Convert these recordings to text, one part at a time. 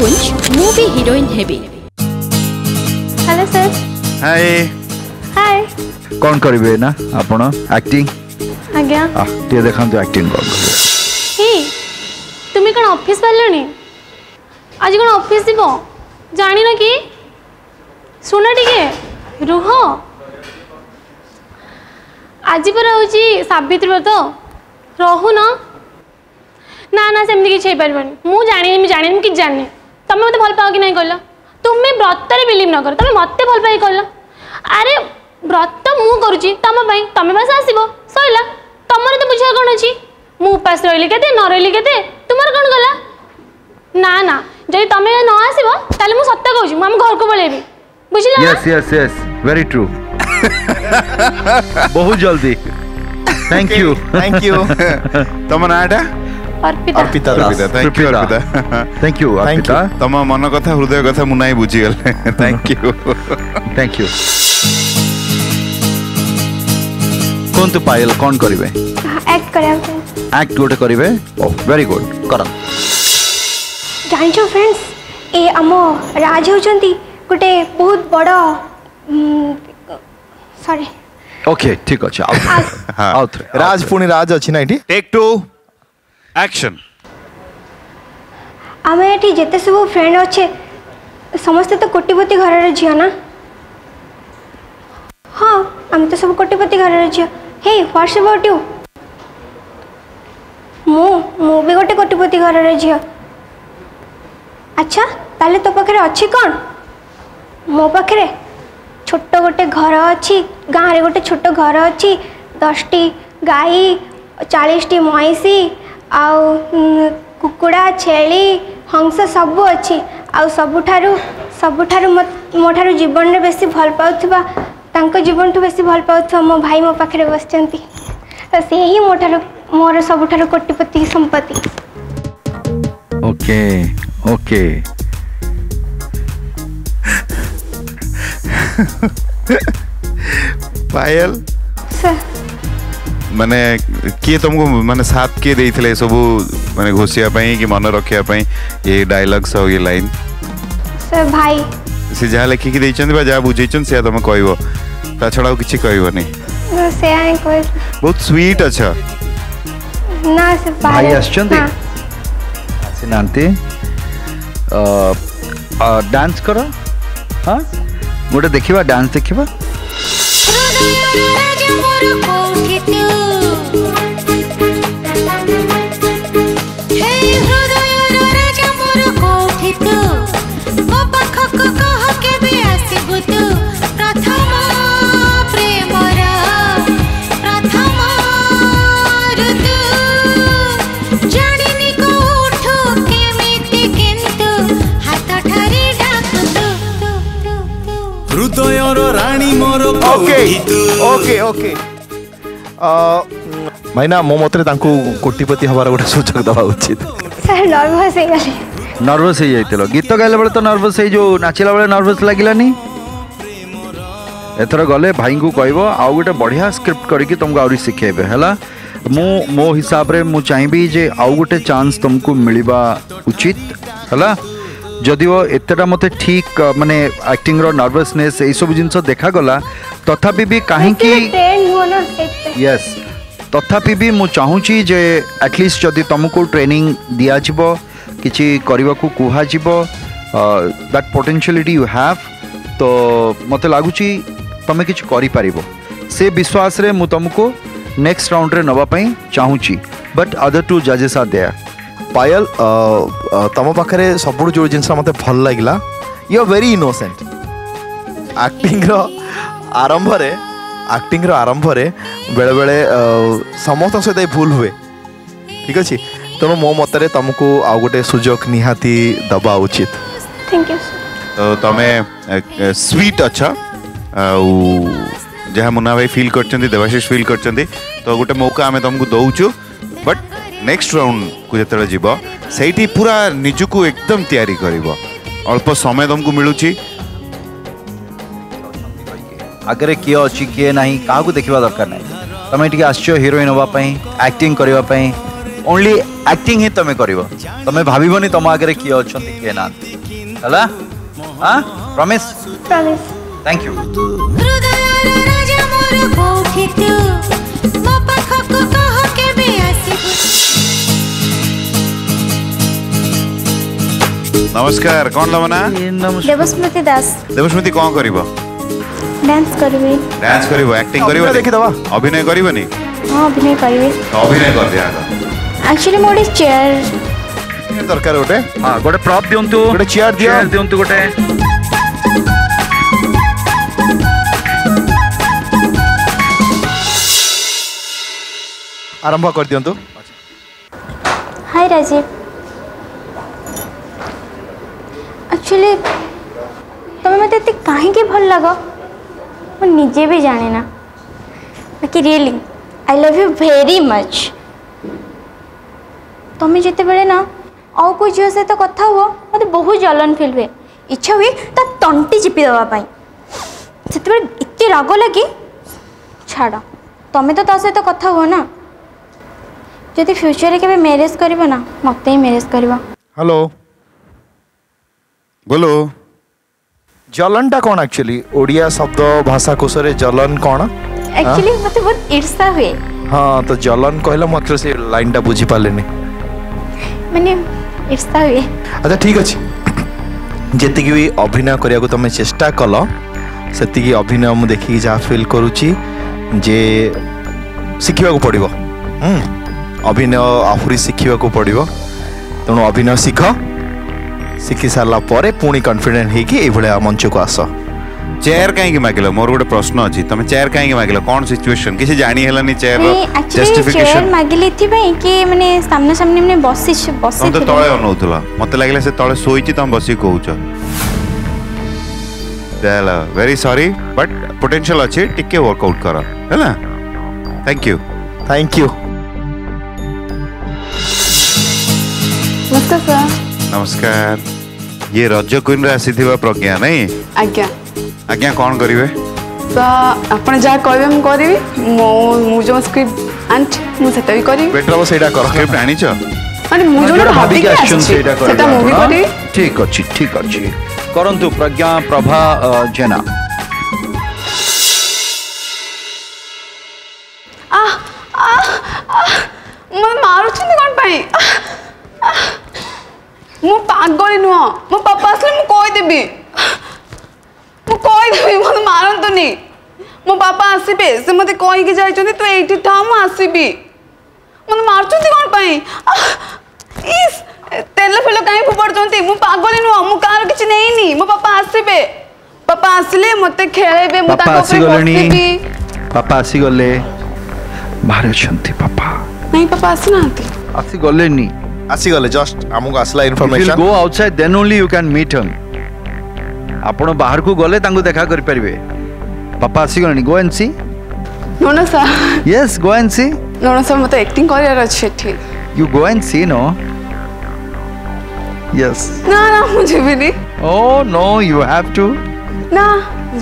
कुंज movie heroine हेबी hello sir hi hi कौन करिबे ना आपण एक्टिंग आ गया आ ते देखन तो एक्टिंग कर हे तुम्ही कण ऑफिस बाललणी आज कण ऑफिस दिबो जानी ना की सुना टिके रुहो आज पर होची सावित्री व्रत तो। रहू ना ना ना सेम दिखे छै परवन मु जानि मु जानि कि जानि তুমি মতো ভাল পাও কি না কহিল তুমি ব্রতরে বিলিভ নকর তুমি মতো ভাল পাই কহিল আরে ব্রত মু করুছি তোম পাই তুমি বাস আসব সরিলা তোমার তো বুঝা কোণ অছি মু উপাস রইলি কেতে ন রইলি কেতে তোমার কোণ গলা না না যদি তুমি ন আসব তাহলে মু সত্য কইছি মু আম ঘরকু পলাইবি বুঝিলা yes yes yes very true बहुत जल्दी थैंक यू थैंक यू तुम नाटा Arpita Arpita thank you Arpita thank you Arpita तम मन कथा हृदय कथा मुनाई बुझी गले थैंक यू थैंक यू कोंतु पायल कौन करिवे एक्ट करा एक्ट गोटे करिवे ओ वेरी गुड कर जानिचो फ्रेंड्स ए आम राज होचंती गोटे बहुत बड़ सॉरी ओके ठीक अछि आउट आउट राज पुणी राज अछि ना एठी टेक 2 ଆକ୍ସନ୍ ଆମେ ଏଠି ଯେତେ ସବୁ ଫ୍ରେଣ୍ଡ ଅଛେ ସମସ୍ତେ ତ କୋଟିପତି ଘରର ଝିଅ ନା ହଁ ଆମେ ତ ସବୁ କୋଟିପତି ଘରର ଝିଅ ହେ ହ୍ୱାଟ୍ସ ଆବାଉଟ୍ ୟୁ ମୁଁ ମୁଁ ବି ଗୋଟେ କୋଟିପତି ଘରର ଝିଅ ଆଚ୍ଛା ତାହେଲେ ତୋ ପାଖରେ ଅଛି କ'ଣ ମୋ ପାଖରେ ଛୋଟ ଗୋଟେ ଘର ଅଛି ଗାଁରେ ଗୋଟେ ଛୋଟ ଘର ଅଛି ଦଶଟି ଗାଈ ଚାଳିଶଟି ମଇଁଷି ଆଉ କୁକୁଡ଼ା ଛେଳି ହଂସ ସବୁ ଅଛି ଆଉ ସବୁଠାରୁ ସବୁଠାରୁ ମୋ ଠାରୁ ଜୀବନରେ ବେଶୀ ଭଲ ପାଉଥିବା ତାଙ୍କ ଜୀବନଠୁ ବେଶୀ ଭଲ ପାଉଥିବା ମୋ ଭାଇ ମୋ ପାଖରେ ବସିଛନ୍ତି ତ ସେ ହିଁ ମୋ ଠାରୁ ମୋର ସବୁଠାରୁ କୋଟିପତି ସମ୍ପତ୍ତି ମାନେ କିଏ ତୁମକୁ ମାନେ ସାଥ କିଏ ଦେଇଥିଲେ ଏସବୁ ମାନେ ଘୋଷିବା ପାଇଁ କି ମନେ ରଖିବା ପାଇଁ ଏ ଡାଇଲଗ୍ସ ଆଉ ଏ ଲାଇନ୍ ସେ ଭାଇ ସେ ଯାହା ଲେଖିକି ଦେଇଛନ୍ତି ବା ଯାହା ବୁଝେଇଛନ୍ତି ସେୟା ତୁମେ କହିବ ତା ଛଡ଼ା ଆଉ କିଛି କହିବନି ସେୟା ହିଁ କହିଲି ବହୁତ ସ୍ୱିଟ୍ ଅଛ ନା ସେ ଭାଇ ଆସିଛନ୍ତି ଆସିନାହାନ୍ତି ଡ୍ୟାନ୍ସ କର ହଁ ଗୋଟେ ଦେଖିବା ଡ୍ୟାନ୍ସ ଦେଖିବା ହୃଦୟ ରାଜ ମୋର କୋଉଠି ओके ମାଇନା ମୋ ମତରେ ତାଙ୍କୁ କୋଟିପତି ହେବାର ଗୋଟେ ସୁଯୋଗ ଦେବା ଉଚିତ ନର୍ଭସ୍ ହେଇଯାଇଥିଲ ଗୀତ ଗାଇଲା ବେଳେ ତ ନର୍ଭସ୍ ହେଇ ଯେଉଁ ନାଚିଲା ବେଳେ ନର୍ଭସ୍ ଲାଗିଲାନି ଏଥର ଗଲେ ଭାଇଙ୍କୁ କହିବ ଆଉ ଗୋଟେ ବଢ଼ିଆ ସ୍କ୍ରିପ୍ଟ କରିକି ତୁମକୁ ଆହୁରି ଶିଖେଇବେ ହେଲା ମୁଁ ମୋ ହିସାବରେ ମୁଁ ଚାହିଁବି ଯେ ଆଉ ଗୋଟେ ଚାନ୍ସ ତୁମକୁ ମିଳିବା ଉଚିତ ହେଲା जदिओ एतटा मत ठीक मानने आक्टिंग नर्भसने यू जिन देखाला तथा भी कहीं ये तथापि भी मुझे जे आटलिस्ट जदि तुमको ट्रेनिंग दिजो कि कह दैट पोटेनसीटी यू हाव तो मत लगुच तुम्हें कि पार से विश्वास में मुझको नेक्स्ट राउंड में नापी चाहूँगी बट अदर टू जजेस आर देयर ପାୟଲ ତମ ପାଖରେ ସବୁଠୁ ଯେଉଁ ଜିନିଷ ମୋତେ ଭଲ ଲାଗିଲା ୟୁ ଆର୍ ଭେରି ଇନୋସେଣ୍ଟ ଆକ୍ଟିଂର ଆରମ୍ଭରେ ଆକ୍ଟିଂର ଆରମ୍ଭରେ ବେଳେବେଳେ ସମସ୍ତଙ୍କ ସହିତ ଏ ଭୁଲ ହୁଏ ଠିକ୍ ଅଛି ତେଣୁ ମୋ ମତରେ ତମକୁ ଆଉ ଗୋଟେ ସୁଯୋଗ ନିହାତି ଦେବା ଉଚିତ ତମେ ସ୍ୱିଟ୍ ଅଛ ଆଉ ଯାହା ମୁନା ଭାଇ ଫିଲ୍ କରିଛନ୍ତି ଦେବାଶିଷ ଫିଲ୍ କରିଛନ୍ତି ତ ଗୋଟେ ମୌକା ଆମେ ତମକୁ ଦେଉଛୁ नेक्स्ट राउंड को जो सही पूरा निजुक एकदम तैयारी कर अल्प समय तुमको मिलू आगे किए अच्छी किए ना क्या देखा दरकार ना तुम्हें आसो हिरोइन हाँपाई आक्टिंग ओनली आक्टिंग ही तुम कर तुम्हें भावन तुम आगे किए अच्छा किए ना ନମସ୍କାର କ'ଣ ତମ ନାଁ ଦେବସ୍ମୃତି ଦାସ ଦେବସ୍ମୃତି କ'ଣ କରିବ ଡ୍ୟାନ୍ସ କରିବି ଡ୍ୟାନ୍ସ କରିବ ଆକ୍ଟିଂ କରିବ ଦେଖିଦବା ଅଭିନୟ କରିବନି ହଁ ଅଭିନୟ କରିବି ଅଭିନୟ କରିଦିଅ ଆକ୍ଚୁଆଲି ମୁଁ ଗୋଟେ ଚେୟାର ଦରକାର ଗୋଟେ ହଁ ଗୋଟେ ପ୍ରପ୍ ଦିଅନ୍ତୁ ଗୋଟେ ଚେୟାର ଦିଅ ଦିଅନ୍ତୁ ଗୋଟେ ଆରମ୍ଭ କରିଦିଅନ୍ତୁ ହାଇ ରାଜୀବ ଆକ୍ଚୁଆଲି ତୁମେ ମୋତେ ଏତେ କାହିଁକି ଭଲ ଲାଗ ମୁଁ ନିଜେ ବି ଜାଣେନା ବାକି really I love you very much ତୁମେ ଯେତେବେଳେ ନା ଆଉ କେଉଁ ଝିଅ ସହିତ କଥା ହୁଅ ମୋତେ ବହୁତ ଜଲନ ଫିଲ୍ ହୁଏ ଇଚ୍ଛା ହୁଏ ତା ତଣ୍ଟି ଚିପି ଦେବା ପାଇଁ ସେତେବେଳେ ଏତେ ରାଗ ଲାଗେ ଛାଡ଼ ତୁମେ ତ ତା ସହିତ କଥା ହୁଅ ନା ଯଦି ଫ୍ୟୁଚରରେ କେବେ ମ୍ୟାରେଜ୍ କରିବ ନା ମୋତେ ହିଁ ମ୍ୟାରେଜ୍ କରିବ ହ୍ୟାଲୋ बोलो ଜଲନଟା କ'ଣ ଆକ୍ଚୁଆଲି ଓଡ଼ିଆ ଶବ୍ଦ ଭାଷାକୋଷରେ ଜଲନ କ'ଣ ଆକ୍ଚୁଆଲି ମୋତେ ବହୁତ ଈର୍ଷା ହୁଏ ହଁ ତ ଜଲନ କହିଲା ମାତ୍ର ସେ ଲାଇନଟା ବୁଝିପାରିଲେନି ମାନେ ଈର୍ଷା ହୁଏ ଆଚ୍ଛା ଠିକ୍ ଅଛି ଯେତିକି ବି ଅଭିନୟ କରିବାକୁ ତୁମେ ଚେଷ୍ଟା କଲ ସେତିକି ଅଭିନୟ ମୁଁ ଦେଖିକି ଯାହା ଫିଲ୍ କରୁଛି ଯେ ଶିଖିବାକୁ ପଡ଼ିବ ଅଭିନୟ ଆହୁରି ଶିଖିବାକୁ ପଡ଼ିବ ତେଣୁ ଅଭିନୟ ଶିଖ ଶିଖି ସାରିଲା ପରେ ପୁଣି କନଫିଡେଣ୍ଟ ହେଇକି ଏଇଭଳିଆ ମଞ୍ଚକୁ ଆସ ଚେୟାର କାହିଁକି ମାଗିଲ ମୋର ଗୋଟେ ପ୍ରଶ୍ନ ଅଛି ତମେ ଚେୟାର କାହିଁକି ମାଗିଲ କଣ ସିଚୁଏସନ କିଛି ଜାଣି ହେଲାନି ଚେୟାର ଜଷ୍ଟିଫିକେସନ ମାଗିଲି ଏଥିପାଇଁ କି ମାନେ ସାମ୍ନା ସାମ୍ନି ମାନେ ବସି ବସି ତମେ ତଳେ ଅନଉଥିଲ ମତେ ଲାଗିଲା ସେ ତଳେ ଶୋଇଛି ତମେ ବସି କହୁଛ ଚାଲ ଭେରି ସରି ବଟ୍ ପୋଟେନସିଆଲ ଅଛି ଟିକେ ୱାର୍କଆଉଟ୍ କର ହେଲା thank you thank you Mustafa নমস্কার ইয়ে রজ কুইନ୍ରେ ଆସିଥିବା ପ୍ରଜ୍ଞା ନାଇଁ ଆଜ୍ଞା ଆଜ୍ଞା କ'ଣ କରିବେ ତ ଆପଣ ଯାହା କହିବେ ମୁଁ କରିବି ମୁଁ ମୁଁ ଯେଉଁ ସ୍କ୍ରିପ୍ଟ ଆଣିଛି ମୁଁ ସେଟା ବି କରିବି ବେଟର ହବ ସେଇଟା କର ସ୍କ୍ରିପ୍ଟ ଆଣିଛ ମାନେ ମୁଁ ଯେଉଁଟା ଭାବିକି ଆସିଛି ସେଇଟା ମୁଁ ବି କରିବି ଠିକ୍ ଅଛି ଠିକ୍ ଅଛି କରନ୍ତୁ ପ୍ରଜ୍ଞା ପ୍ରଭା ଜେନା ଆଗରେ ନୁହଁ ମୋ ପାପା ଆସିଲେ ମୁଁ କହିଦେବି ମୁଁ କହିଦେବି ମୋତେ ମାରନ୍ତୁନି ମୋ ବାପା ଆସିବେ ସେ ମୋତେ କହିକି ଯାଇଛନ୍ତି ତୁ ଏଇଠି ଥାଉ ମୁଁ ଆସିବି ମୋତେ ମାରୁଛନ୍ତି କ'ଣ ପାଇଁ ଇସ୍ ତେଲ ଫେଲ କାହିଁ ଫୋପାଡ଼ୁଛନ୍ତି ମୁଁ ପାଗଲି ନୁହଁ ମୁଁ କାହାର କିଛି ନେଇନି ମୋ ବାପା ଆସିବେ ବାପା ଆସିଲେ ମୋତେ ଖେଳେଇବେ ମୁଁ ତାଙ୍କ ଉପରେ ବସିବି ବାପା ଆସିଗଲେ ବାହାରେ ଅଛନ୍ତି ବାପା ନାଇଁ ବାପା ଆସିନାହାନ୍ତି ଆସିଗଲେନି ଆସିଗଲେ ଜଷ୍ଟ ଆମକୁ ଆସିଲା information go outside then only you can meet hmm ଆପଣ ବାହାରକୁ ଗଲେ ତାଙ୍କୁ ଦେଖା କରିପାରିବେ ପାପା ଆସିଗଲେଣି go and see no no sir yes go and see no no sir ମୋତେ ଆକ୍ଟିଂ କରିବାର ଅଛି ଏଠି you go and see no yes ନା ନା ମୁଁ ଯିବିନି ଓ ନୋ ୟୁ ହ୍ୟାଭ୍ ଟୁ ନା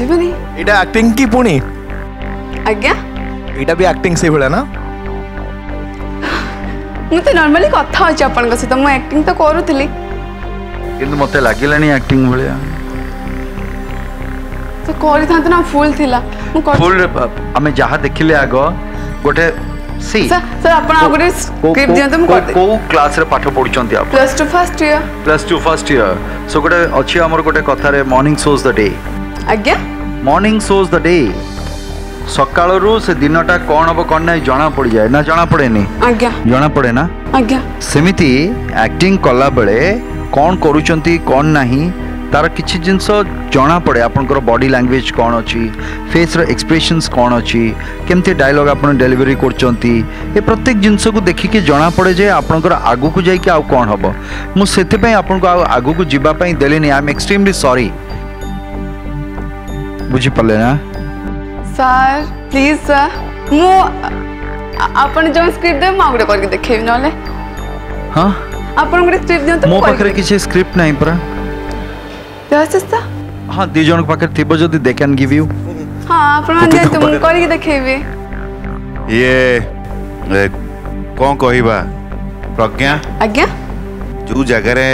ଯିବିନି ଏଇଟା ଆକ୍ଟିଂ କି ପୁଣି ଆଜ୍ଞା ଏଇଟା ବି ଆକ୍ଟିଂ ସେଇଭଳିଆ ନା मुझे नॉर्मली कथा अच्छे आपण सहित मुझे एक्टिंग तो करूली किंतु मते लागिलानी एक्टिंग भलिया तो करी था ना फुल थिला फुल हमें जहां देखिले आगो गोटे सी सर सर आपण आगरे स्क्रिप्ट दियन तुम को को क्लास रे पाठ पढुचंती आप plus 2 first year plus 2 first year सो गोटे अछि हमर गोटे कथा रे मॉर्निंग शोज द डे आज्ञा मॉर्निंग शोज द डे सकाल दिन कौन हम कौन ना जाए ना जना कला बेले कौन कर तार कि जिनस जना पड़े आपंकर बॉडी लैंग्वेज कौन अच्छी फेस रक्सप्रेसन कौन अच्छी केमती डायलग आप डेलीवरी कर प्रत्येक जिनस को देखिके जना पड़े जे आपंकर आग को जाइए कौन हम मुझे आपको आगे जीप देली आई एम एक्सट्रीमली सरी बुझीपाले ସାର୍ ପ୍ଲିଜ୍ ସାର୍ ମୁଁ ଆପଣ ଯେଉଁ ସ୍କ୍ରିପ୍ଟ ଦେବେ ମୁଁ ଆଉ ଗୋଟେ କରିକି ଦେଖେଇବି ନହେଲେ ହଁ ଆପଣ ଗୋଟେ ସ୍କ୍ରିପ୍ଟ ଦିଅନ୍ତୁ ମୋ ପାଖରେ କିଛି ସ୍କ୍ରିପ୍ଟ ନାହିଁ ପରା ଦେବାଶିଷ ହଁ ଦୁଇ ଜଣଙ୍କ ପାଖରେ ଥିବ ଯଦି ଦେ କ୍ୟାନ୍ ଗିଭ୍ ୟୁ ହଁ ଆପଣ ଦିଅନ୍ତୁ ମୁଁ କରିକି ଦେଖେଇବି ଇଏ କ'ଣ କହିବା ପ୍ରଜ୍ଞା ଆଜ୍ଞା ଯେଉଁ ଜାଗାରେ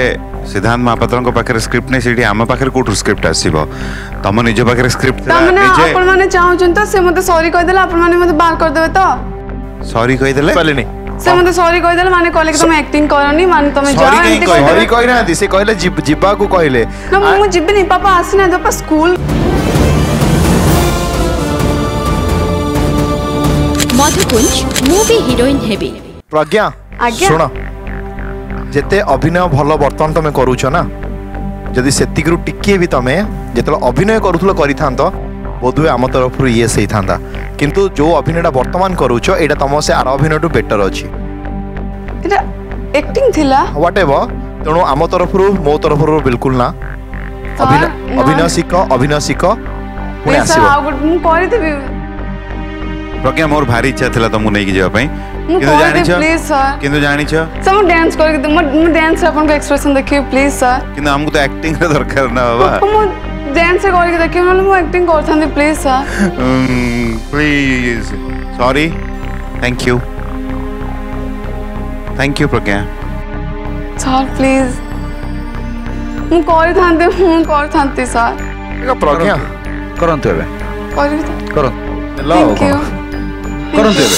ସିଦ୍ଧାନ୍ତ ମହାପାତ୍ରଙ୍କ ପାଖରେ ସ୍କ୍ରିପ୍ଟ ନାହିଁ ସେଠି ଆମ ପାଖରେ କୋଉଠୁ ସ୍କ୍ରିପ୍ଟ ଆସିବ ତମ ନିଜ ପାଖରେ ସ୍କ୍ରିପ୍ଟ ଆପଣମାନେ ଚାହୁଁଛନ୍ତି ତ ସେ ମୋତେ ସରି କହିଦେଲେ ଆପଣମାନେ ମୋତେ ବାହାର କରିଦେବେ ତ ସରି କହିଦେଲେ ପାରିନି ସେ ମୋତେ ସରି କହିଦେଲେ ମାନେ କହିଲେ କି ତମେ ଆକ୍ଟିଂ କରନି ମାନେ ତମେ ଯାଅ ଏମିତି ସରି କହିନାହାନ୍ତି ସେ କହିଲେ ଯିବାକୁ କହିଲେ ନା ମୁଁ ଯିବିନି ପାପା ଆସିନାହାନ୍ତି ପାପା ସ୍କୁଲ ମଧୁକୁଞ୍ଜ ମୁଁ ବି ହିରୋଇନ୍ ହେବି ପ୍ରଜ୍ଞା ଶୁଣ ଯେତେ ଅଭିନୟ ଭଲ ବର୍ତ୍ତମାନ ତୁମେ କରୁଛ ନା ଯଦି ସେତିକିରୁ ଟିକିଏ ବି ତୁମେ ଯେତେବେଳେ ଅଭିନୟ କରୁଥିଲ କରିଥାନ୍ତ ବୋଧହୁଏ ଆମ ତରଫରୁ ଇଏସ୍ ହେଇଥାନ୍ତା କିନ୍ତୁ ଯେଉଁ ଅଭିନୟଟା ବର୍ତ୍ତମାନ କରୁଛ ଏଇଟା ତୁମ ସେ ଆର ଅଭିନୟଠୁ ବେଟର୍ ଅଛି ଏଇଟା ଆକ୍ଟିଂ ଥିଲା ହ୍ୱାଟ୍ ଏଭର୍ ତେଣୁ ଆମ ତରଫରୁ ମୋ ତରଫରୁ ବିଲକୁଲ ନା ଅଭିନୟ ଶିଖ ଅଭିନୟ ଶିଖ ପୁଣି ଆସିବ ମୁଁ କରିଦେବି ପ୍ରଜ୍ଞା ମୋର ଭାରି ଇଚ୍ଛା ଥିଲା ତୁମକୁ ନେଇକି ଯିବା ପାଇଁ ମୁଁ କହିବି ପ୍ଲିଜ୍ ସାର୍ କିନ୍ତୁ ଜାଣିଛ ସାର୍ ମୁଁ ଡ୍ୟାନ୍ସ କରିକି ମୁଁ ଡ୍ୟାନ୍ସରେ ଆପଣଙ୍କ ଏକ୍ସପ୍ରେସନ୍ ଦେଖିବି ପ୍ଲିଜ୍ ସାର୍ କିନ୍ତୁ ଆମକୁ ତ ଆକ୍ଟିଂର ଦରକାର ନା ବାବା ମୁଁ ଡ୍ୟାନ୍ସ କରିକି ଦେଖିବି ନହେଲେ ମୁଁ ଆକ୍ଟିଂ କରିଥାନ୍ତି please sir please sorry thank you thank you Pragya sir please ମୁଁ କରିଥାନ୍ତି ମୁଁ କରିଥାନ୍ତି ସାର୍ ପ୍ରଜ୍ଞା କରନ୍ତୁ ଏବେ କରିବି କରନ୍ତୁ କରନ୍ତୁ ଏବେ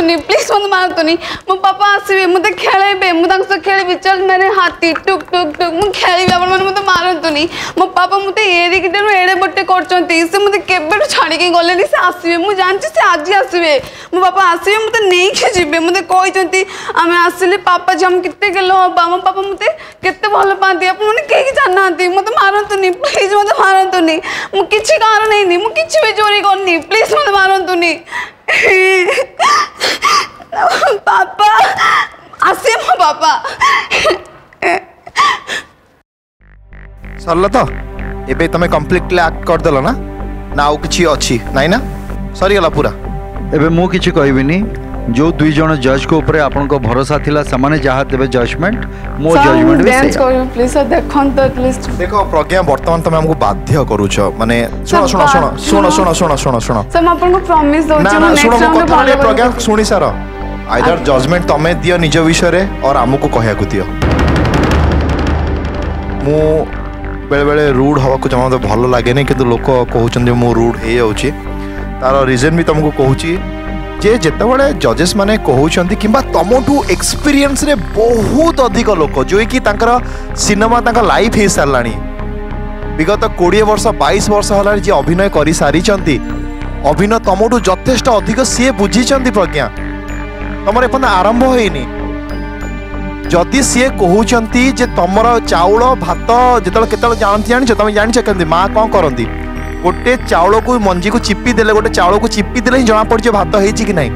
मातुनी प्लीज मत मातुनी मो पापा आसीबे मते खेलेबे मु तांक से खेलेबे चल मेरे हाथी टुक टुक टुक मु खेलेबे आपण मन मते मारंतुनी मो पापा मते एरे किटर एड़े बटे करचंती से मते केबे छाड़ी के गलेनी से आसीबे मु जानची से आज आसीबे मो पापा आसीबे मते नेई के जिबे मते कहचंती आमे आसिले पापा जम किते गेलो हबा मो पापा मते केते भल पांती आपण मन केही जाननांती मते मारंतुनी प्लीज मते मारंतुनी मु किछि कारण हेनी मु किछि भी चोरी करनी papa আছে ମୋ ବାପା ସରିଲା ତ ଏବେ ତମେ କମ୍ପ୍ଲିଟଲି ଆକ୍ଟ କରିଦେଲ ନା ନା ଆଉ କିଛି ଅଛି ନାଇଁ ନା ସରିଗଲା ପୁରା ଏବେ ମୁଁ କିଛି କହିବିନି जो दुई जन जज को ऊपर आपन को भरोसा थिला समाने जहा देबे जजमेंट मो जजमेंट भी सेम कर प्लीज सर देखन तो एटलीस्ट देखो प्रज्ञा वर्तमान तमे तो हमको बाध्य करू छ माने सुनो सुनो सुनो सुनो सुनो सुनो सुनो सुनो सर मैं आपन को प्रॉमिस दउ छी मैं नेक्स्ट राउंड में प्रज्ञा सुनी सर आइदर जजमेंट तमे दियो निज विषय रे और को कहया को दियो मु बेले बेले रूड हवा को जमा तो भलो लागे नै किंतु लोक कहउछन जे मु रूड हे जाउची तार रीजन भी तुमको कहू छी जे जेतेबेले जजेस मैंने कहउछन्ति कि तमोटु एक्सपीरियंस रे बहुत अधिक लोक जो कि सिनेमा तांका लाइफ हे सारा विगत कोड़े वर्ष बैश वर्ष हला जे अभिनय कर सारी अभिनय तमोटु जथेष्ट अधिक से बुझिछन्ति प्रज्ञा तमरे पण आरंभ होइनी जदि सी कहउछन्ति जे तमरो चाउल भात जेतेबेले केतेबेले जानथि जानते माँ कौन करती ଗୋଟେ ଚାଉଳକୁ ମଞ୍ଜିକୁ ଚିପି ଦେଲେ ଗୋଟେ ଚାଉଳକୁ ଚିପି ଦେଲେ ହିଁ ଜଣାପଡ଼ିଛି ଭାତ ହେଇଛି କି ନାହିଁ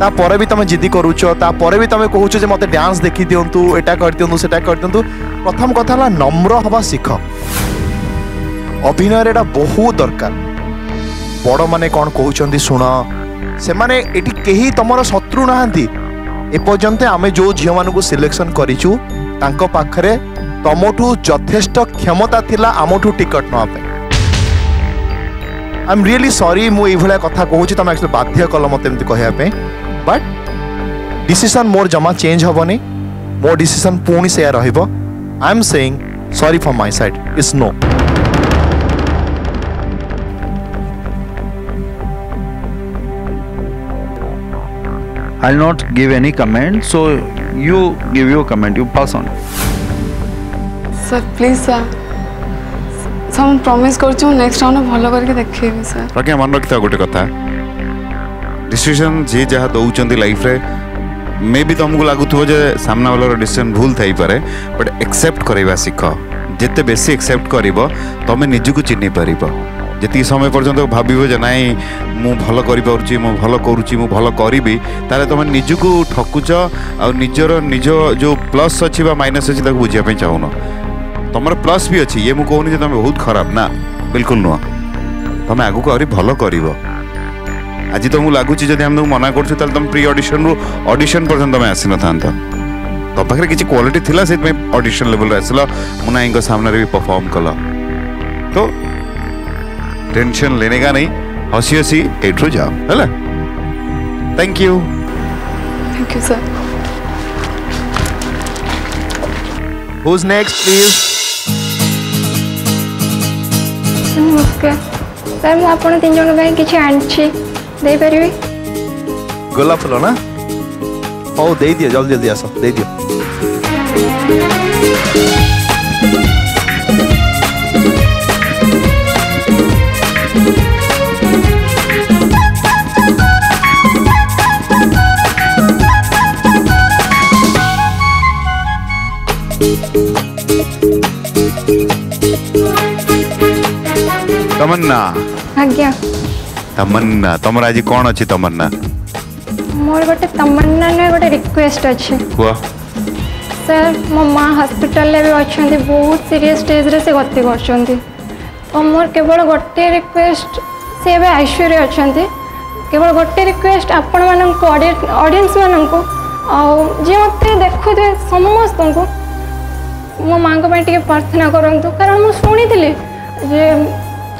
ତାପରେ ବି ତମେ ଜିଦି କରୁଛ ତାପରେ ବି ତମେ କହୁଛ ଯେ ମୋତେ ଡ୍ୟାନ୍ସ ଦେଖିଦିଅନ୍ତୁ ଏଇଟା କରିଦିଅନ୍ତୁ ସେଟା କରିଦିଅନ୍ତୁ ପ୍ରଥମ କଥା ହେଲା ନମ୍ର ହେବା ଶିଖ ଅଭିନୟରେ ଏଇଟା ବହୁତ ଦରକାର ବଡ଼ମାନେ କ'ଣ କହୁଛନ୍ତି ଶୁଣ ସେମାନେ ଏଠି କେହି ତମର ଶତ୍ରୁ ନାହାନ୍ତି ଏପର୍ଯ୍ୟନ୍ତ ଆମେ ଯେଉଁ ଝିଅମାନଙ୍କୁ ସିଲେକ୍ସନ୍ କରିଛୁ ତାଙ୍କ ପାଖରେ तुमठू जथेष क्षमता थिला आमठू टिकट नाप आई एम रियली सॉरी मुझे कथा कह तुम एक्चुअली बाध्य कल मतलब कहना बट डिसीजन मोर जमा चेंज हेनी मो डिसीजन पुणी से रही I am saying sorry for my side it's no I'll not give any comment. So you give your comment. You pass on. Sir please sir sir promise कर चुके next time ना भला करके देखिए सर रखिए मान रखते हैं कथा डिसीजन जी जहाँ दो उच्चंदी लाइफ रे मैं भी तो हमको लागू थोड़ा सामना वाला रो डिसीजन भूल था परे बट एक्सेप्ट करेगा सिखा जितने बेसी एक्सेप्ट करेगा तो हमें निजी कुछ नहीं परेगा समय पर जाने को भाभी वजह ना ही मुंह भला करी पाऊँची मुंह भला करूँची मुंह भला तारे तो मैं को ठकूचा और निजोरा निजो जो प्लस अच्छी बा माइनस अच्छी तक बुझे अपने चाहूँ ना तुम प्लस भी अच्छी ये मुझे कहूनी तुम बहुत खराब ना बिल्कुल नुह तुम आगक आहरी भल कर आज तुमको लगुच मना कर प्रि अडिशन रु अडिशन पर्यटन तुम आसी न था तो पाखे किसी क्वालिटी थी से अडिशन लेवल आसल मुनाई सामने भी परफर्म कल तो टेनसन लेने का नहीं हसी हसी एठू जाओ है thank you thank you sir who's next please madam ନମସ୍କାର ସାର୍ ମୁଁ ଆପଣ ତିନି ଜଣଙ୍କ ପାଇଁ କିଛି ଆଣିଛି ଦେଇପାରିବି ଗୋଲାପ ଫୁଲ ନା ହଉ ଦେଇଦିଅ ଜଲ୍ଦି ଜଲ୍ଦି ଆସ ଦେଇଦିଅ तमन्ना आज्ञा तमन्ना तमरा जी कोन अछि तमन्ना मोर गोटे तमन्ना ने गोटे रिक्वेस्ट अछि कुआ सर मो हॉस्पिटल ले अछि बहुत सीरियस स्टेज रे से गति करछन्ति तो मोर केवल गोटे रिक्वेस्ट से बे ऐश्वर्य अछन्ति केवल गोटे रिक्वेस्ट आपण मानन को ऑडियंस मानन को आ जे मते देखु दे समस्त को मो मां पे प्रार्थना करंतु कारण मो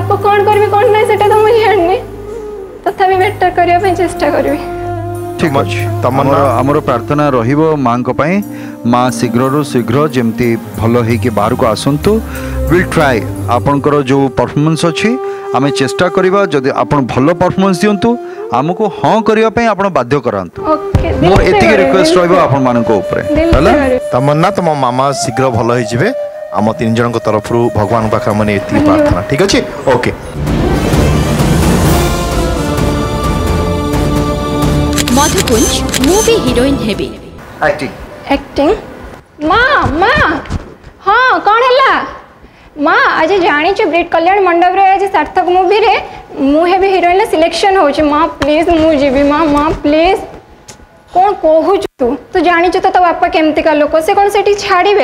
আপক কোন করবি কোন নাই seta তো মই হেডনি তথাপি মেটার করিবা পই চেষ্টা করবি ঠিক আছে तमन्ना আমরো প্রার্থনা রইবো মাংক পই মা শীঘ্রর শীঘ্র জেমতি ভালো হেইকে বাহিরকো আসন্তু উইল ট্রাই আপনকৰ যো পারফরমেন্স আছে আমি চেষ্টা করিবা যদি আপোন ভালো পারফরমেন্স দিয়ন্তু আমাক হং করিবা পই আপোন বাধ্য করন্ত ওকে মো এতিকে রিকুয়েস্ট রইবো আপোন মানক উপরে तमन्ना তোমা মামা শীঘ্র ভালো হেই জিবে आम तीन जन तरफु भगवान पाखे मैंने ये प्रार्थना ठीक अच्छे ओके मधुकुंज मूवी हीरोइन हेबी एक्टिंग एक्टिंग माँ माँ हाँ कौन है माँ आज जानी ब्रिट कल्याण मंडप रे आज सार्थक मूवी रे मुझे हिरोइन सिलेक्शन हो प्लीज मुझे माँ माँ प्लीज कौन कहु तू तू जानी तो बापा केमती लोक से कौन से छाड़े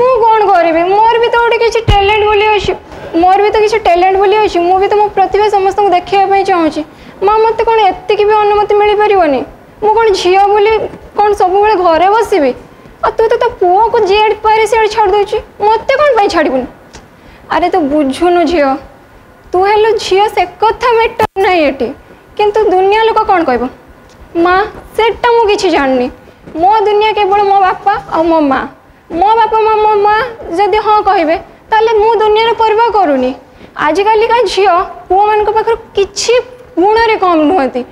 ମୁଁ କ'ଣ କରିବି ମୋର ବି ତ ଗୋଟେ କିଛି ଟ୍ୟାଲେଣ୍ଟ ବୋଲି ଅଛି ମୋର ବି ତ କିଛି ଟ୍ୟାଲେଣ୍ଟ ବୋଲି ଅଛି ମୁଁ ବି ତ ମୋ ପ୍ରତିଭା ସମସ୍ତଙ୍କୁ ଦେଖାଇବା ପାଇଁ ଚାହୁଁଛି ମା' ମୋତେ କ'ଣ ଏତିକି ବି ଅନୁମତି ମିଳିପାରିବନି ମୁଁ କ'ଣ ଝିଅ ବୋଲି କ'ଣ ସବୁବେଳେ ଘରେ ବସିବି ଆଉ ତୁ ତ ତୋ ପୁଅକୁ ଯିଆଡ଼େ ପାରେ ସିଆଡ଼େ ଛାଡ଼ି ଦେଉଛୁ ମୋତେ କ'ଣ ପାଇଁ ଛାଡ଼ିବୁନି ଆରେ ତୁ ବୁଝୁନୁ ଝିଅ ତୁ ହେଲୁ ଝିଅ ସେ କଥା ମେଟର ନାହିଁ ଏଠି କିନ୍ତୁ ଦୁନିଆ ଲୋକ କ'ଣ କହିବ ମା' ସେଟା ମୁଁ କିଛି ଜାଣିନି ମୋ ଦୁନିଆ କେବଳ ମୋ ବାପା ଆଉ ମୋ ମା' ମୋ ବାପା ମା ମୋ ମା ଯଦି ହଁ କହିବେ ତାହେଲେ ମୁଁ ଦୁନିଆର ପରିବା କରୁନି ଆଜିକାଲିକା ଝିଅ ପୁଅମାନଙ୍କ ପାଖରୁ କିଛି ଗୁଣରେ କମ୍ ନୁହନ୍ତି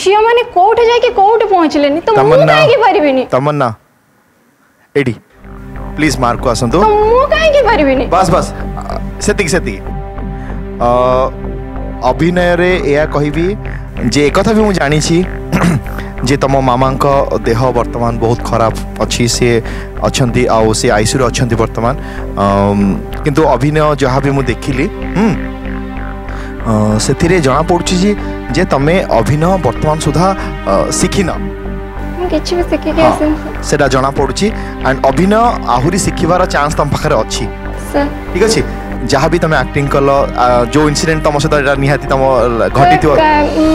ଝିଅମାନେ କୋଉଠି ଯାଇକି କୋଉଠି ପହଞ୍ଚିଲେନି ତ ମୁଁ କାହିଁକି ପାରିବିନି ତମନ୍ନା ଏଇଠି ପ୍ଲିଜ୍ ମାର୍କକୁ ଆସନ୍ତୁ ମୁଁ କାହିଁକି ପାରିବିନି ବାସ୍ ବାସ୍ ସେତିକି ସେତିକି ଅଭିନୟରେ ଏହା କହିବି ଯେ ଏକଥା ବି ମୁଁ ଜାଣିଛି जे तुम मामा देह बर्तमान बहुत खराब अच्छी से अच्छा आईसीयू अच्छा बर्तमान किंतु अभिनय जहाँ भी मुझे देख ली से जना पड़ी जे तुम्हें अभिनय बर्तमान सुधा शिखिन से जना पड़ी एंड अभिनय आहरी शिखबार चान्स तुम पाखे अच्छी ଠିକ ଅଛି ଯାହା ବି ତମେ ଆକ୍ଟିଂ କଲ ଯୋଉ ଇନସିଡେଣ୍ଟ ତମ ସହିତ ଏଇଟା ନିହାତି ତମ ଘଟିଥିବ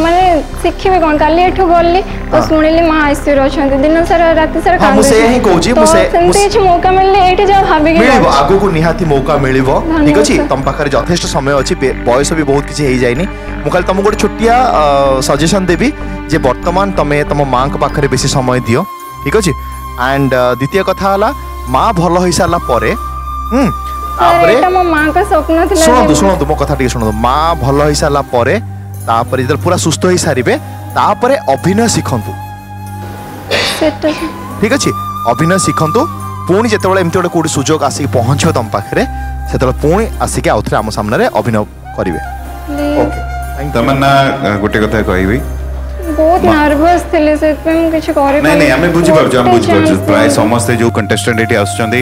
ମାନେ ଶିଖିବି କ'ଣ କାଲି ଏଠୁ ଗଲି ତ ଶୁଣିଲି ମା ଆଇସିୟୁରେ ଅଛନ୍ତି ଦିନ ସାରା ରାତି ସାରା କାମ ମୁଁ ସେୟା ହିଁ କହୁଛି ମୁଁ ସେ ସେମିତି କିଛି ମୌକା ମିଳିଲେ ଏଇଠି ଯାହା ଭାବିକି ମିଳିବ ଆଗକୁ ନିହାତି ମୌକା ମିଳିବ ଠିକ ଅଛି ତମ ପାଖରେ ଯଥେଷ୍ଟ ସମୟ ଅଛି ବୟସ ବି ବହୁତ କିଛି ହେଇଯାଇନି ମୁଁ ଖାଲି ତମକୁ ଗୋଟେ ଛୋଟିଆ ସଜେସନ ଦେବି ଯେ ବର୍ତ୍ତମାନ ତମେ ତମ ମାଙ୍କ ପାଖରେ ବେଶୀ ସମୟ ଦିଅ ଠିକ ଅଛି ଆଣ୍ଡ ଦ୍ୱିତୀୟ କଥା ହେଲା ମା ଭଲ ହେଇସାରିଲା ପରେ ହୁଁ ତାପରେ ଶୁଣନ୍ତୁ ଶୁଣନ୍ତୁ ମୋ କଥା ଟିକେ ଶୁଣନ୍ତୁ ମା ଭଲ ହେଇସାରିଲା ପରେ ତାପରେ ଯେତେବେଳେ ପୁରା ସୁସ୍ଥ ହେଇସାରିବେ ତାପରେ ଅଭିନୟ ଶିଖନ୍ତୁ ଠିକ ଅଛି ଅଭିନୟ ଶିଖନ୍ତୁ ପୁଣି ଯେତେବେଳେ ଏମିତି ଗୋଟେ କେଉଁଠି ସୁଯୋଗ ଆସିକି ପହଞ୍ଚିବ ତମ ପାଖରେ ସେତେବେଳେ ପୁଣି ଆସିକି ଆଉଥରେ ଆମ ସାମ୍ନାରେ ଅଭିନୟ କରିବେ ତମନ୍ନା ଗୋଟେ କଥା କହିବି ବହୁତ ନର୍ଭସ୍ ଥିଲି ସେଥିପାଇଁ ମୁଁ କିଛି କରିପାରିନି ନାଇଁ ନାଇଁ ଆମେ ବୁଝିପାରୁଛୁ ଆମେ ବୁଝିପାରୁଛୁ ପ୍ରାୟ ସମସ୍ତେ ଯୋଉ କଣ୍ଟେଷ୍ଟେଣ୍ଟ ଏଠି ଆସୁଛନ୍ତି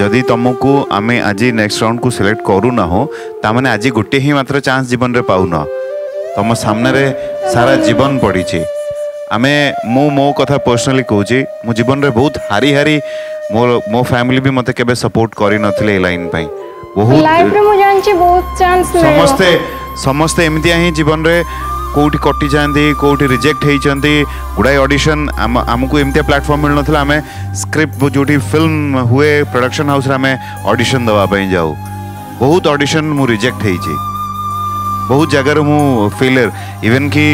ଯଦି ତୁମକୁ ଆମେ ଆଜି ନେକ୍ସଟ ରାଉଣ୍ଡକୁ ସିଲେକ୍ଟ କରୁନାହୁଁ ତାମାନେ ଆଜି ଗୋଟିଏ ହିଁ ମାତ୍ର ଚାନ୍ସ ଜୀବନରେ ପାଉନ ତୁମ ସାମ୍ନାରେ ସାରା ଜୀବନ ପଡ଼ିଛି ଆମେ ମୁଁ ମୋ କଥା ପର୍ସନାଲି କହୁଛି ମୁଁ ଜୀବନରେ ବହୁତ ହାରି ହାରି ମୋ ମୋ ଫ୍ୟାମିଲି ବି ମୋତେ କେବେ ସପୋର୍ଟ କରିନଥିଲେ ଏ ଲାଇନ୍ ପାଇଁ ବହୁତ ସମସ୍ତେ ସମସ୍ତେ ଏମିତିଆ ହିଁ ଜୀବନରେ कौटी कटि जाती रिजेक्ट होती गुड़ाए अडिशन आम आमको एमती प्लाटफर्म मिल ना आम स्क्रिप्ट जो फिल्म हुए प्रडक्शन हाउस आम अडिशन देवाई जाऊ बहुत अडिशन मु रिजेक्ट होती बहुत जगार फेलियर इवेन कि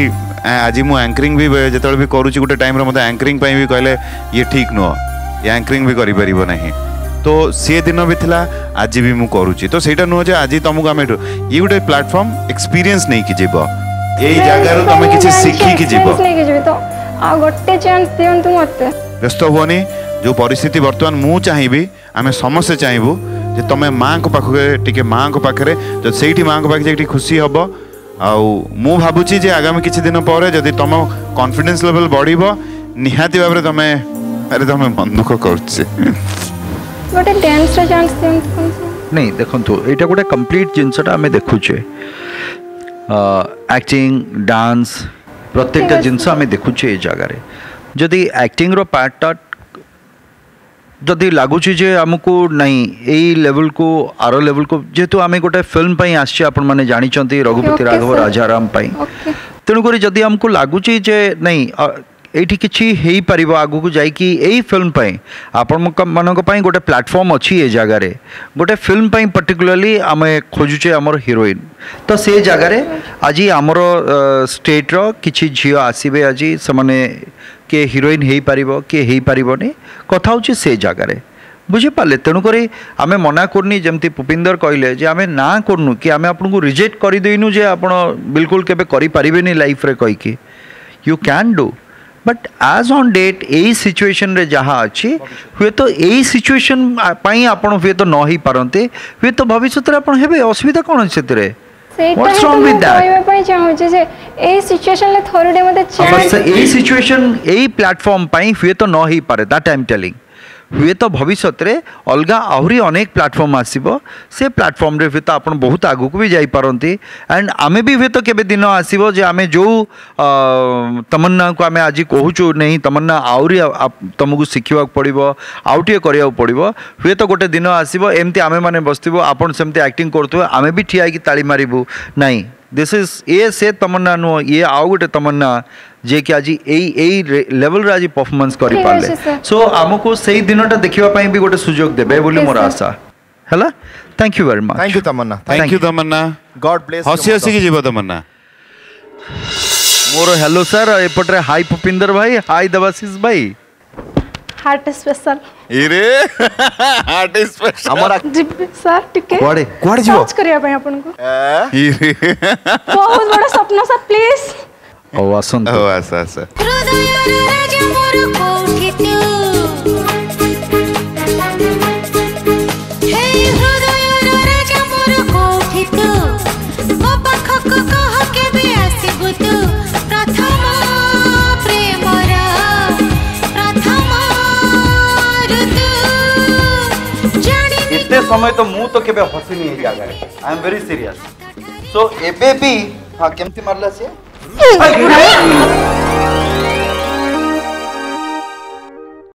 आज मुझे आंकरिंग भी जो भी करुच्ची गोटे टाइम मत आंकरिंग भी कहले ये ठीक नुह ये आंकरिंग भी कर तो सी दिन भी था आज भी मुझे करुच्ची तो सहीटा नुह आज तुमको आम ये गोटे प्लाटफर्म एक्सपीरियंस नहीं कि जीव ଏଇ ଜାଗାରୁ ତମେ କିଛି ଶିଖିକି ଯିବ ଆଉ ଗୋଟେ ଚାନ୍ସ ଦିଅନ୍ତୁ ମୋତେ ବ୍ୟସ୍ତ ହୁଅନି ଯେଉଁ ପରିସ୍ଥିତି ବର୍ତ୍ତମାନ ମୁଁ ଚାହିଁବି ଆମେ ସମସ୍ତେ ଚାହିଁବୁ ଯେ ତମେ ମାଆଙ୍କ ପାଖରେ ଟିକେ ମାଆଙ୍କ ପାଖରେ ଯଦି ସେଇଠି ମାଆଙ୍କ ପାଖରେ ଟିକେ ଖୁସି ହେବ ଆଉ ମୁଁ ଭାବୁଛି ଯେ ଆଗାମୀ କିଛି ଦିନ ପରେ ଯଦି ତମ କନଫିଡେନ୍ସ ଲେଭେଲ ବଢ଼ିବ ନିହାତି ଭାବରେ ତମେ ଆରେ ତମେ ମନ ଦୁଃଖ କରୁଛି ଗୋଟେ ଡ୍ୟାନ୍ସର ଚାନ୍ସ ଦିଅନ୍ତୁ ନାଇଁ ଦେଖନ୍ତୁ ଏଇଟା ଗୋଟେ କମ୍ପ୍ଲିଟ୍ ଜିନିଷଟା ଆମେ ଦେଖୁଛେ एक्टिंग डांस प्रत्येक जिनस देखुचे ये जगह जदि एक्टिंग रो पार्टा जदि लगुच लेवल को आर लेवल को जेहेतु आम गोटे फिल्म आने जानते रघुपति राघव राजाराम तेणुक जदि आमको लगुच नहीं ଏଇଠି କିଛି ହେଇପାରିବ ଆଗକୁ ଯାଇକି ଏଇ ଫିଲ୍ମ ପାଇଁ ଆପଣମାନଙ୍କ ପାଇଁ ଗୋଟେ ପ୍ଲାଟଫର୍ମ ଅଛି ଏ ଜାଗାରେ ଗୋଟେ ଫିଲ୍ମ ପାଇଁ ପର୍ଟିକୁଲାରଲି ଆମେ ଖୋଜୁଛେ ଆମର ହିରୋଇନ୍ ତ ସେ ଜାଗାରେ ଆଜି ଆମର ଷ୍ଟେଟ୍ର କିଛି ଝିଅ ଆସିବେ ଆଜି ସେମାନେ କିଏ ହିରୋଇନ୍ ହେଇପାରିବ କିଏ ହେଇପାରିବନି କଥା ହେଉଛି ସେ ଜାଗାରେ ବୁଝିପାରିଲେ ତେଣୁକରି ଆମେ ମନା କରୁନି ଯେମିତି ଭୂପିନ୍ଦର କହିଲେ ଯେ ଆମେ ନାଁ କରୁନୁ କି ଆମେ ଆପଣଙ୍କୁ ରିଜେକ୍ଟ କରିଦେଇନୁ ଯେ ଆପଣ ବିଲକୁଲ କେବେ କରିପାରିବେନି ଲାଇଫ୍ରେ କହିକି ୟୁ କ୍ୟାନ୍ ଡୁ বাট আজ অন ডেଟ୍ ଏଇ ସିଚୁଏସନ୍ରେ ଯାହା ଅଛି ହୁଏତ ଏଇ ସିଚୁଏସନ୍ ପାଇଁ ଆପଣ ହୁଏତ ନ ହେଇପାରନ୍ତେ ହୁଏତ ଭବିଷ୍ୟତରେ ଆପଣ ହେବେ ଅସୁବିଧା କ'ଣ ଅଛି ସେଥିରେ এই প্ল্যাটফর্ম পাই হুয়ে তো ন হই পারে দ্যাট আই এম টেলিং ହୁଏତ ଭବିଷ୍ୟତରେ ଅଲଗା ଆହୁରି ଅନେକ ପ୍ଲାଟଫର୍ମ ଆସିବ ସେ ପ୍ଲାଟଫର୍ମରେ ହୁଏତ ଆପଣ ବହୁତ ଆଗକୁ ବି ଯାଇପାରନ୍ତି ଆଣ୍ଡ ଆମେ ବି ହୁଏତ କେବେ ଦିନ ଆସିବ ଯେ ଆମେ ଯେଉଁ ତମନ୍ନାକୁ ଆମେ ଆଜି କହୁଛୁ ନାହିଁ ତମନ୍ନା ଆହୁରି ତୁମକୁ ଶିଖିବାକୁ ପଡ଼ିବ ଆଉ ଟିକେ କରିବାକୁ ପଡ଼ିବ ହୁଏତ ଗୋଟେ ଦିନ ଆସିବ ଏମିତି ଆମେମାନେ ବସିଥିବୁ ଆପଣ ସେମିତି ଆକ୍ଟିଂ କରୁଥିବେ ଆମେ ବି ଠିଆ ହେଇକି ତାଳି ମାରିବୁ ନାହିଁ ଦିସ୍ ଇଜ୍ ଏ ସେ ତମନ୍ନା ନୁହଁ ଇଏ ଆଉ ଗୋଟେ ତମନ୍ନା जे कि आज यही लेवल आज परफॉर्मेंस कर पाले सो आम को सही दिन पई भी गोटे सुजोग देवे मोर आशा है thank you very much thank you Tamanna thank you Tamanna God bless हसी हसी की जीव तमन्ना मोर हेलो सर एपटे हाई पुपिंदर भाई हाई देवाशीष भाई हार्ट स्पेशल इरे हार्ट स्पेशल हमरा जिबे सर टिके कोड़े कोड़े जीव सर्च करिया पई अपन को इरे बहुत बड़ा सपना सर प्लीज ও আসন্তু ও আচ্ছা আচ্ছা এতে সময় তো মু তো কেবে হসিনি এই জায়গায় I am very serious so এবে বি হ্যাঁ কেমতি মারলা সে Ôi,